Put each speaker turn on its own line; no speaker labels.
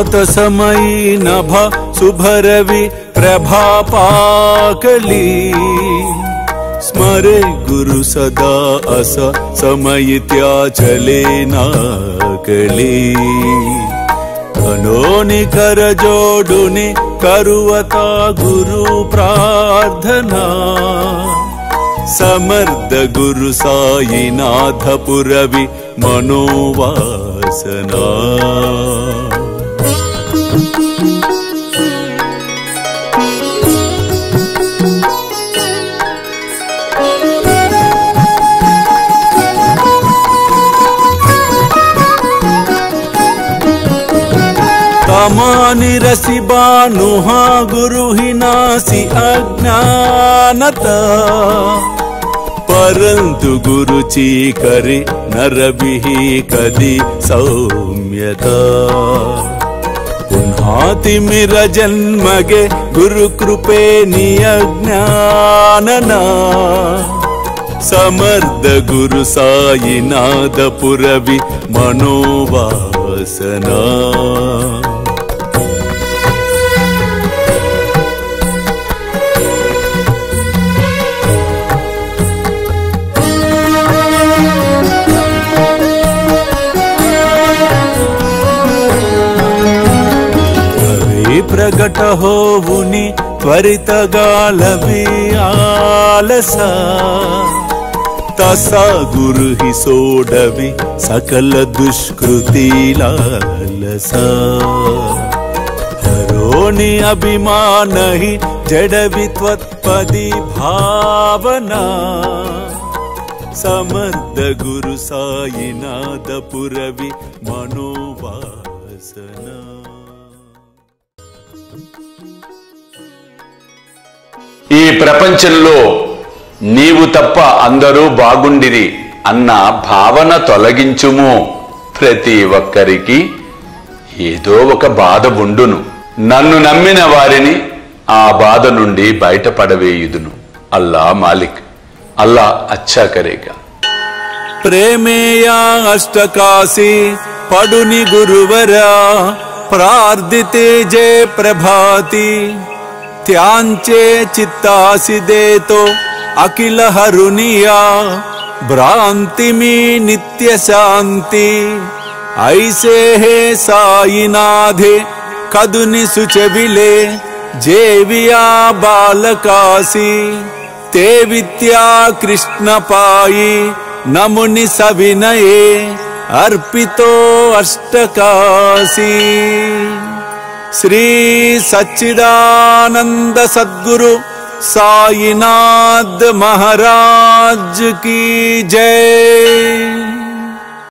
प्रातसमयी नभ शुभरवि प्रभापाकली स्मरे गुरु सदा अस समयित्या चले नाकली। कनोनि कर जोडुनि करुवता गुरु प्रार्थना। समर्थ गुरु साईनाथ पुरवि मनोवासना तमानि रसि बानुहा गुरु हि नासि अज्ञानता। परन्तु गुरुची करे नरभिः कदि सौम्यता। पुन्हातिमिर जन्मगे गुरुकृपे नियज्ञानना। समर्थ गुरु साईनाथ पुरवि मनोवासना ప్రకట హోవుని త్వరితగా లభి ఆలస తసా గురుహి సోడవి సకల దుష్కృతి లాలస హరోని అభిమానహి జడవి త్వత్పది భావనా సమర్థ గురు సాయినాథపురవి మనోవాసనా
ఈ ప్రపంచంలో నీవు తప్ప అందరూ బాగుండిరి అన్న భావన తొలగించుము. ప్రతి ఒక్కరికి ఏదో ఒక బాధ ఉండును. నన్ను నమ్మిన వారిని ఆ బాధ నుండి బయటపడవేయుదును. అల్లా మాలిక్ అల్లా అచ్చా కరేగా
ప్రేమేయా అష్టకాశి పడుని గురువరా ప్రార్థితే జే ప్రభాతి. ्याञ्चे चित्तासि देतो अखिल हरुनिया भ्रान्तिमि नित्यशान्ति ऐषेः सायिनाधे कदुनि सुचविले जेविया बालकासि। ते विद्या कृष्णपायि नमुनि सविनये अर्पितो अष्टकाशी श्री सच्चिदानंद सद्गुरु साईनाथ महाराज की जय